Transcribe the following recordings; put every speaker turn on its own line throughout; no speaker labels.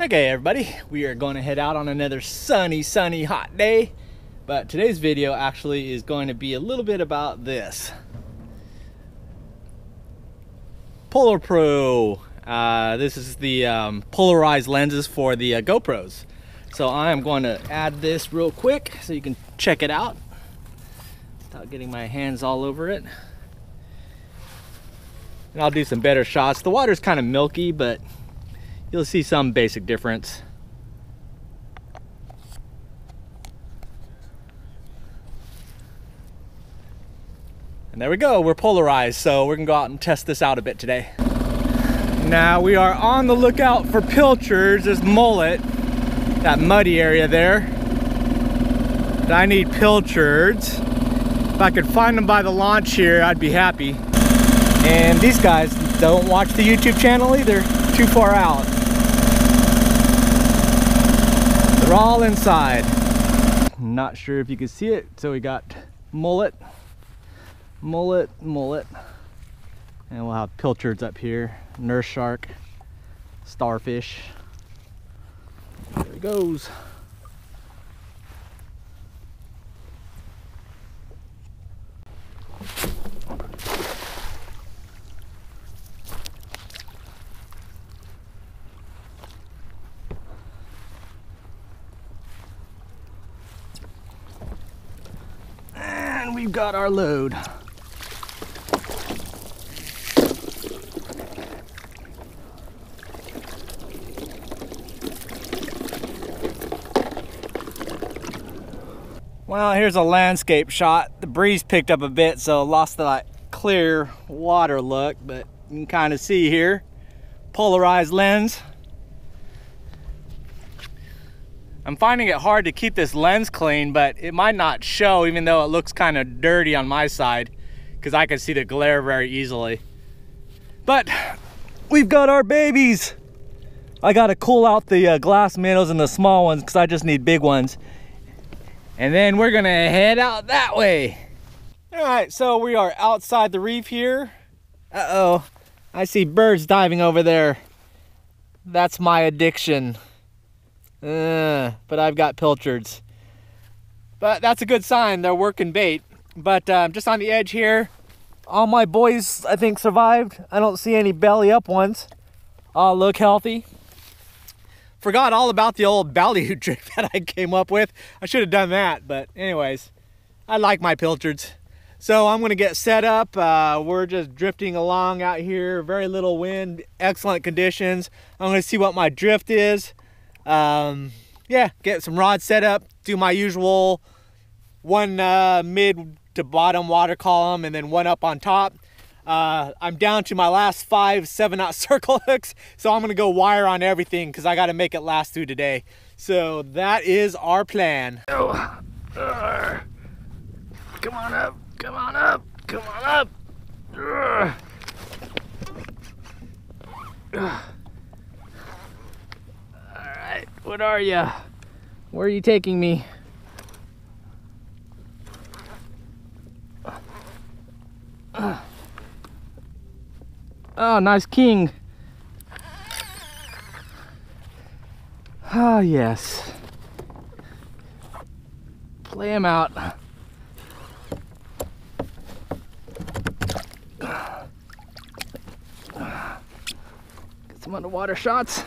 Okay, everybody, we are going to head out on another sunny, sunny, hot day. But today's video actually is going to be a little bit about this. Polar Pro. Uh, this is the um, polarized lenses for the uh, GoPros. So I am going to add this real quick so you can check it out without getting my hands all over it. And I'll do some better shots. The water's kind of milky, but you'll see some basic difference. And there we go, we're polarized, so we're gonna go out and test this out a bit today. Now we are on the lookout for pilchards, this mullet, that muddy area there. But I need pilchards. If I could find them by the launch here, I'd be happy. And these guys don't watch the YouTube channel either, too far out. They're all inside. Not sure if you can see it. So we got mullet, mullet, mullet. And we'll have pilchards up here. Nurse shark, starfish. There he goes. And we've got our load. Well, here's a landscape shot. The breeze picked up a bit, so lost that clear water look, but you can kind of see here. Polarized lens. I'm finding it hard to keep this lens clean, but it might not show even though it looks kind of dirty on my side because I can see the glare very easily. But we've got our babies. I got to cool out the uh, glass minnows and the small ones because I just need big ones. And then we're gonna head out that way. All right, so we are outside the reef here. Uh-oh, I see birds diving over there. That's my addiction. Uh, but I've got pilchards. But that's a good sign, they're working bait. But um, just on the edge here, all my boys, I think, survived. I don't see any belly up ones. All look healthy forgot all about the old ballyhoo trick that I came up with. I should have done that, but anyways, I like my pilchards. So I'm gonna get set up. Uh, we're just drifting along out here, very little wind, excellent conditions. I'm gonna see what my drift is. Um, yeah, get some rods set up, do my usual one uh, mid to bottom water column and then one up on top. Uh, I'm down to my last five seven knot circle hooks, so I'm gonna go wire on everything because I gotta make it last through today. So that is our plan. Uh, come on up, come on up, come on up. Uh, right, what are you? Where are you taking me? Oh, nice king. Oh, yes. Play him out. Get some underwater shots.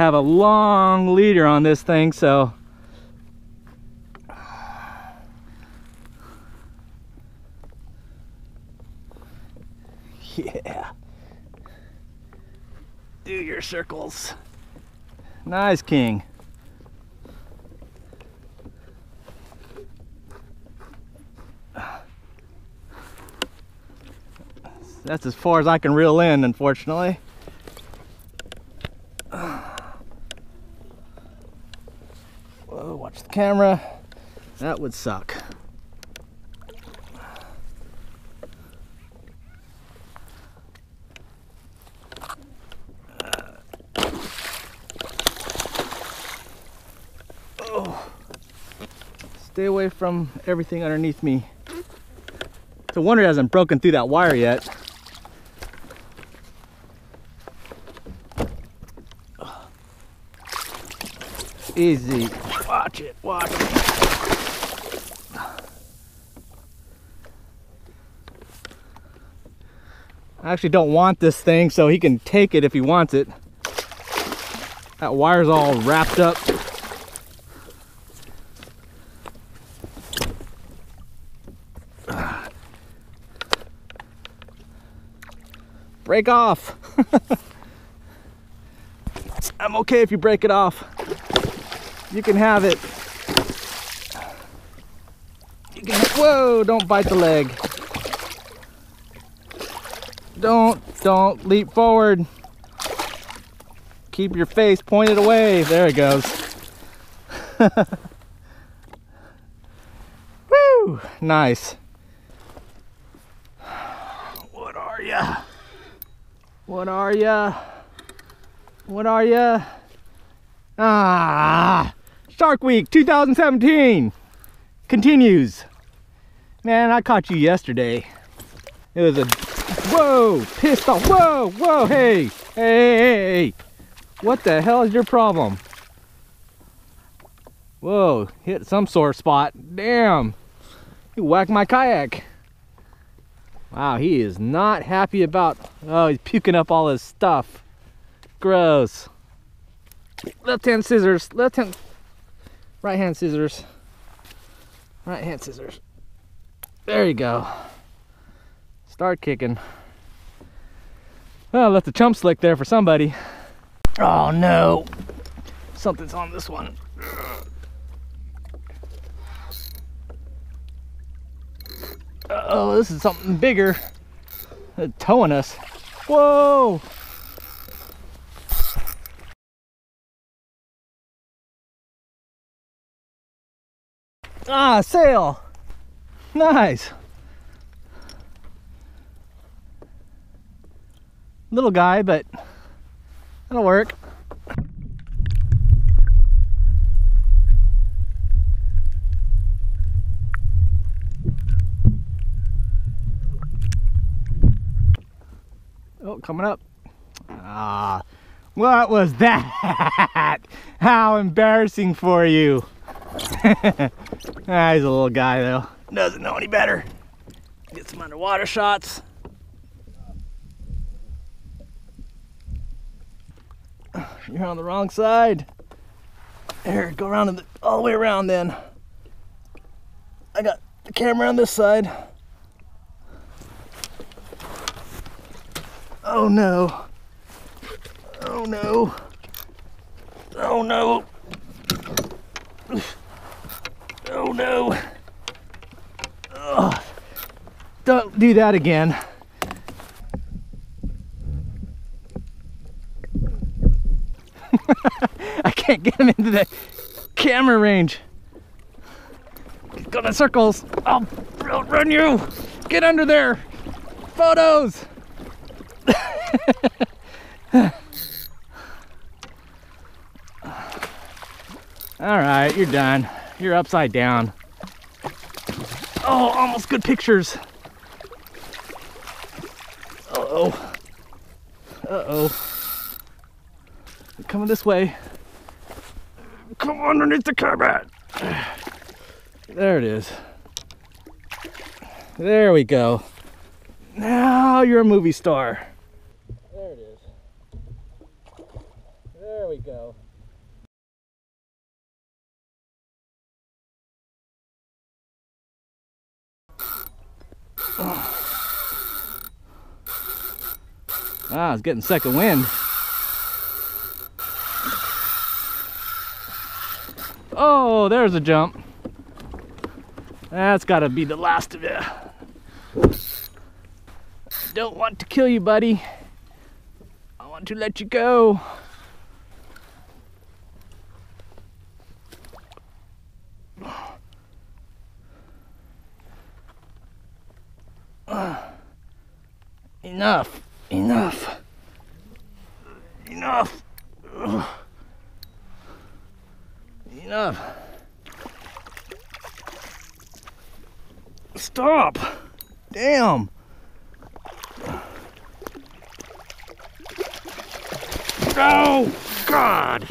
Have a long leader on this thing, so yeah. Do your circles. Nice king. That's as far as I can reel in, unfortunately. Watch the camera. That would suck. oh. Stay away from everything underneath me. It's a wonder it hasn't broken through that wire yet. Easy. Watch it, watch it. I actually don't want this thing so he can take it if he wants it. That wire's all wrapped up. Break off. I'm okay if you break it off. You can have it. You can, whoa, don't bite the leg. Don't, don't leap forward. Keep your face pointed away. There it goes. Woo, nice. What are ya? What are ya? What are ya? Ah, Shark Week 2017 continues. Man, I caught you yesterday. It was a Whoa! Pissed off! Whoa! Whoa! Hey! Hey! Hey! What the hell is your problem? Whoa! Hit some sore spot. Damn! He whacked my kayak. Wow, he is not happy about... Oh, he's puking up all his stuff. Gross. Left hand scissors. Left hand... Right hand scissors. Right hand scissors. There you go. Start kicking. Well, left the chum slick there for somebody. Oh no. Something's on this one. Uh oh, this is something bigger. Towing us. Whoa! Ah, sail! Nice! Little guy, but that'll work. Oh, coming up. Ah, what was that? How embarrassing for you. ah, he's a little guy though. Doesn't know any better. Get some underwater shots. You're on the wrong side. Here, go around the, all the way around then. I got the camera on this side. Oh no. Oh no. Oh no. Oh no. Oh. Don't do that again. I can't get him into the camera range. He's going in circles. I'll run you. Get under there. Photos. All right, you're done. You're upside down. Oh, almost good pictures. Uh-oh. Uh-oh. Coming this way. Come underneath the carpet. There it is. There we go. Now you're a movie star. There it is. There we go. Ah, it's getting second wind. Oh, there's a jump. That's got to be the last of it. Don't want to kill you, buddy. I want to let you go. Enough. Enough. Enough. Ugh enough. Stop! Damn! Oh, God!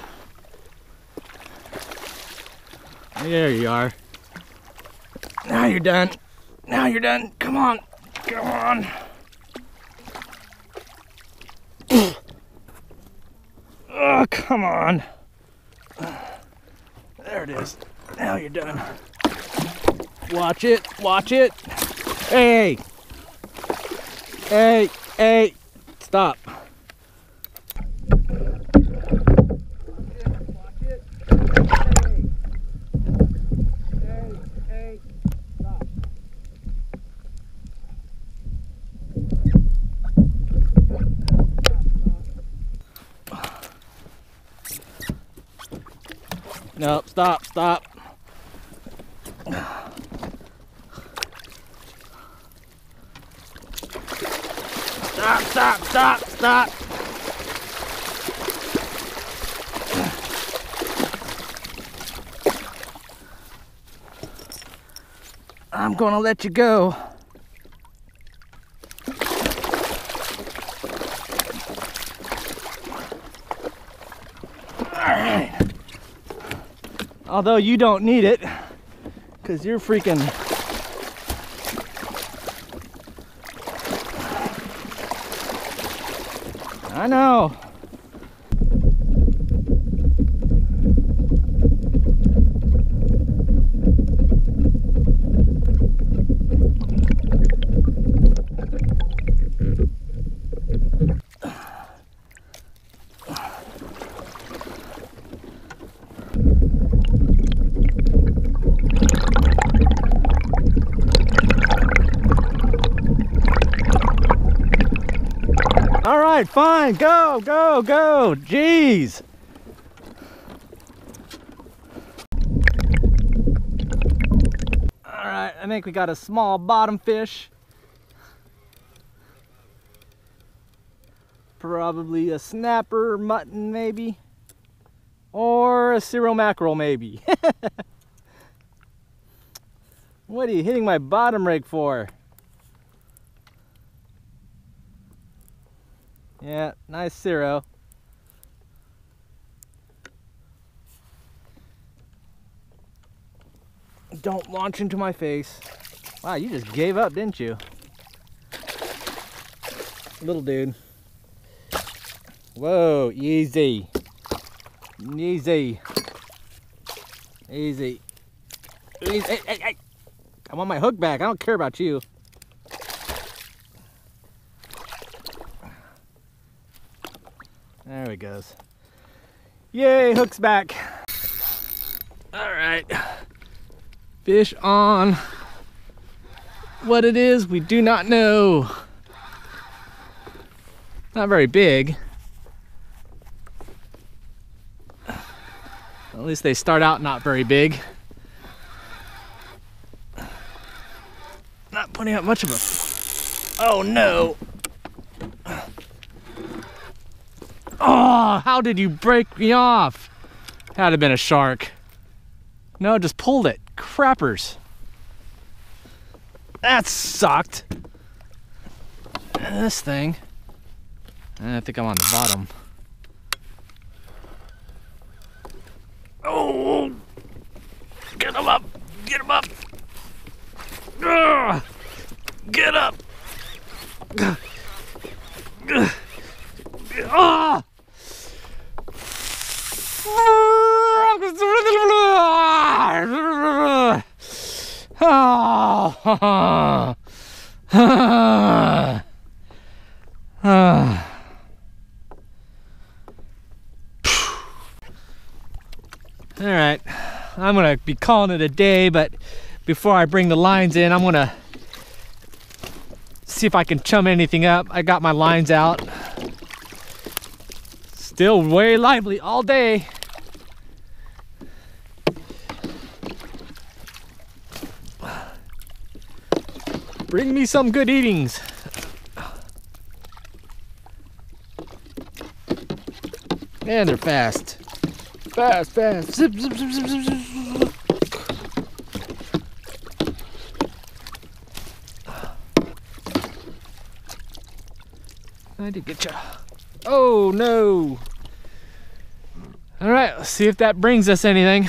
There you are. Now you're done. Now you're done. Come on. Come on. Oh, come on. There it is. Now you're done. Watch it. Watch it. Hey. Hey. Hey. Stop. Stop, stop. Stop, stop, stop, stop. I'm gonna let you go. Although you don't need it, because you're freaking I know. All right, fine. Go, go, go. Jeez. All right, I think we got a small bottom fish. Probably a snapper, mutton maybe. Or a Cero mackerel maybe. what are you hitting my bottom rig for? Yeah, nice Cero. Don't launch into my face. Wow, you just gave up, didn't you? Little dude. Whoa, easy. Easy. Easy. Easy. Hey, hey, hey. I want my hook back. I don't care about you. There he goes. Yay, hook's back. All right. Fish on. What it is, we do not know. Not very big. At least they start out not very big. Not putting out much of a. Oh no! Oh, how did you break me off? Had have been a shark. No, just pulled it. Crappers. That sucked. This thing. I think I'm on the bottom. Oh! Get him up! Get him up! Get up! Ah! All right, I'm gonna be calling it a day, but before I bring the lines in, I'm gonna see if I can chum anything up. I got my lines out. Still way lively all day. Bring me some good eatings. And they're fast. Fast, fast. Zip, zip, zip, zip, zip, zip. I did get you. Oh no. All right, let's see if that brings us anything.